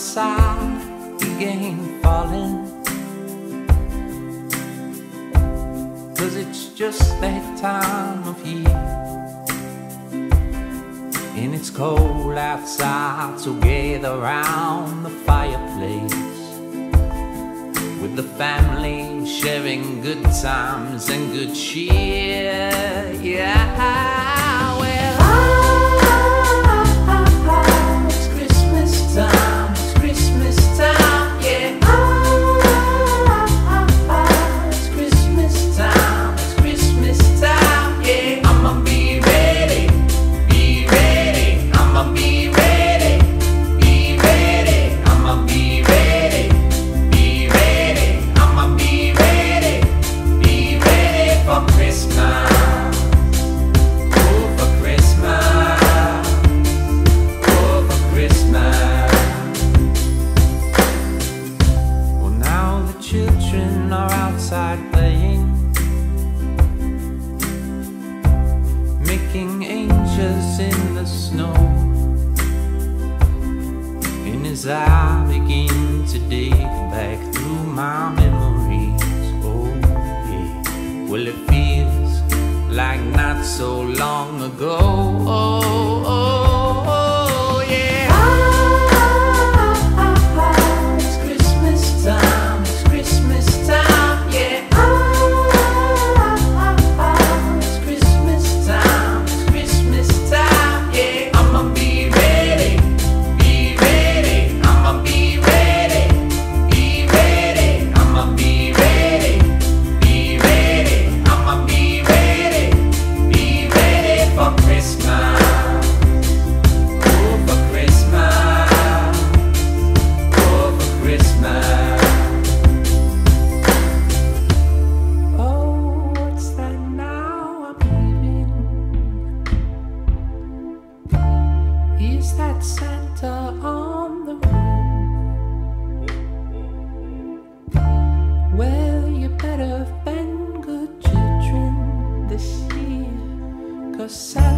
sky again falling. Cause it's just that time of year. And it's cold outside, so gather round the fireplace with the family sharing good times and good cheer. Yeah, like not so long ago. Oh, oh, Is that Santa on the roof? Well, you better have been good children this year, cause Santa